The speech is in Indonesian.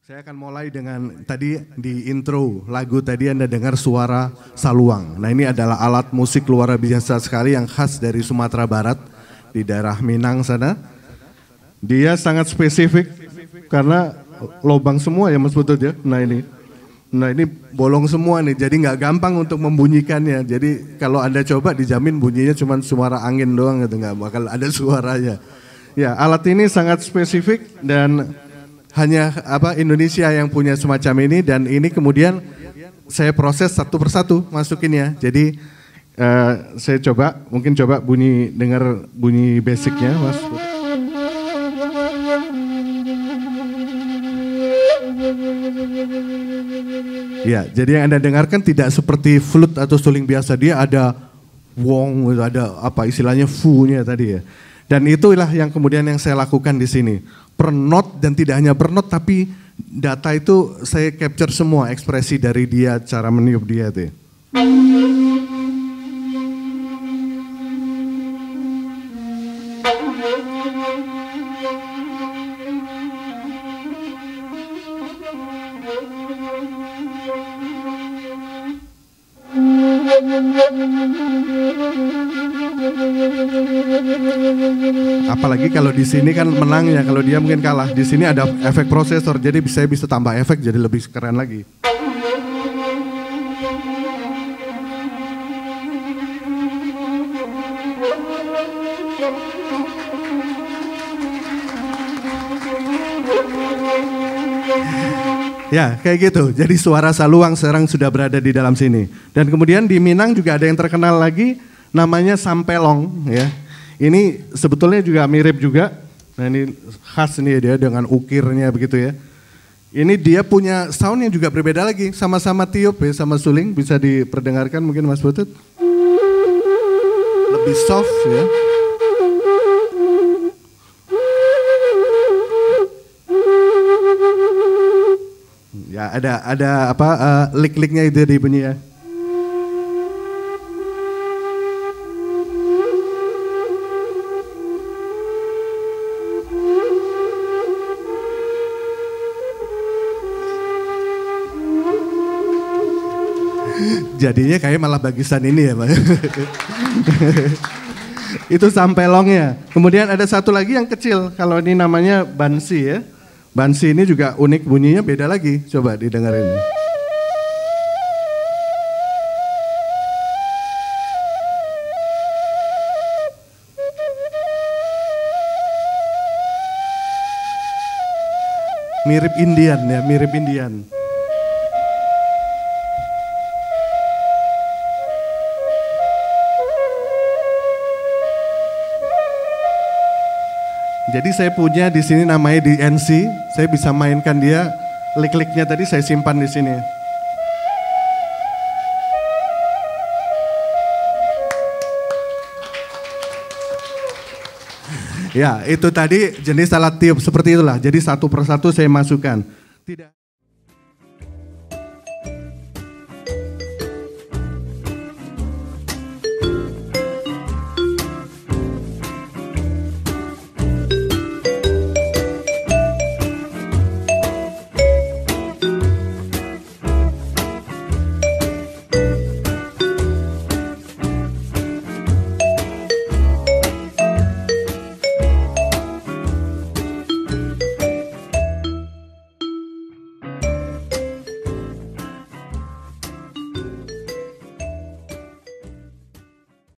Saya akan mulai dengan tadi di intro lagu tadi Anda dengar suara saluang. Nah ini adalah alat musik luar biasa sekali yang khas dari Sumatera Barat di daerah Minang sana. Dia sangat spesifik karena lobang semua ya Mas Putut ya. Nah ini, nah ini bolong semua nih. Jadi nggak gampang untuk membunyikannya. Jadi kalau Anda coba dijamin bunyinya cuma suara angin doang gitu nggak bakal ada suaranya. Ya alat ini sangat spesifik dan hanya apa Indonesia yang punya semacam ini dan ini kemudian saya proses satu persatu masukinnya. Jadi uh, saya coba mungkin coba bunyi dengar bunyi basicnya Mas. Ya, jadi yang Anda dengarkan tidak seperti flute atau suling biasa. Dia ada wong, ada apa istilahnya fu-nya tadi ya. Dan itulah yang kemudian yang saya lakukan di sini. Per not dan tidak hanya per not tapi data itu saya capture semua ekspresi dari dia, cara meniup dia itu. Apalagi kalau di sini kan menang ya, kalau dia mungkin kalah. Di sini ada efek prosesor, jadi saya bisa tambah efek jadi lebih keren lagi. Ya, kayak gitu. Jadi suara saluang sekarang sudah berada di dalam sini. Dan kemudian di Minang juga ada yang terkenal lagi, namanya sampelong. Ya, ini sebetulnya juga mirip juga. Nah ini khas nih dia dengan ukirnya begitu ya. Ini dia punya sound yang juga berbeda lagi, sama-sama tiup ya, sama suling bisa diperdengarkan mungkin Mas Butut. Lebih soft ya. Ya ada ada apa uh, lik-liknya itu di bunyi ya. Jadinya kayak malah bagisan ini ya Pak. itu sampelongnya. Kemudian ada satu lagi yang kecil, kalau ini namanya bansi ya. Bansi ini juga unik bunyinya beda lagi. Coba didengarin. Mirip Indian ya, mirip Indian. Jadi saya punya di sini namanya DNC, saya bisa mainkan dia lik-liknya tadi saya simpan di sini. Ya, itu tadi jenis alat tiup seperti itulah. Jadi satu persatu saya masukkan. Tidak